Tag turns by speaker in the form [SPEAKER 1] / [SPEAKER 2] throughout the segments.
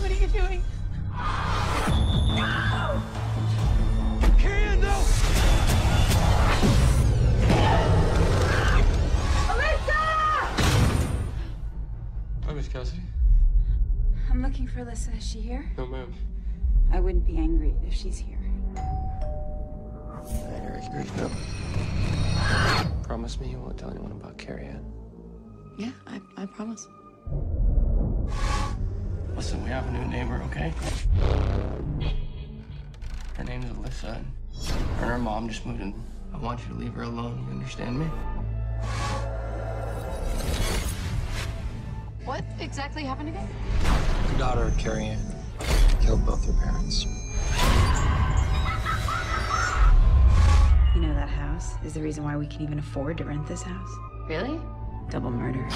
[SPEAKER 1] What are you doing? Miss Cassidy?
[SPEAKER 2] I'm looking for Elissa. Is she here?
[SPEAKER 1] No, ma'am.
[SPEAKER 2] I wouldn't be angry if she's here.
[SPEAKER 1] Anger. Promise me you won't tell anyone about Carrie Ann.
[SPEAKER 3] Yeah, I, I promise.
[SPEAKER 1] Listen, we have a new neighbor, okay? Her name's Elissa, and her and her mom just moved in. I want you to leave her alone. You understand me?
[SPEAKER 3] What exactly happened again?
[SPEAKER 1] Your daughter, Carrie Ann, killed both her parents.
[SPEAKER 2] You know that house is the reason why we can even afford to rent this house.
[SPEAKER 3] Really?
[SPEAKER 2] Double murder.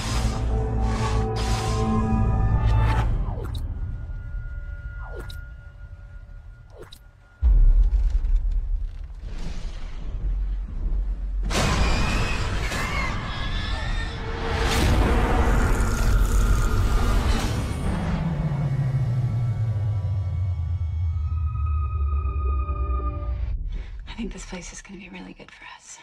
[SPEAKER 2] I think this place is going to be really good for us.